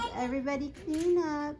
job. Everybody clean up.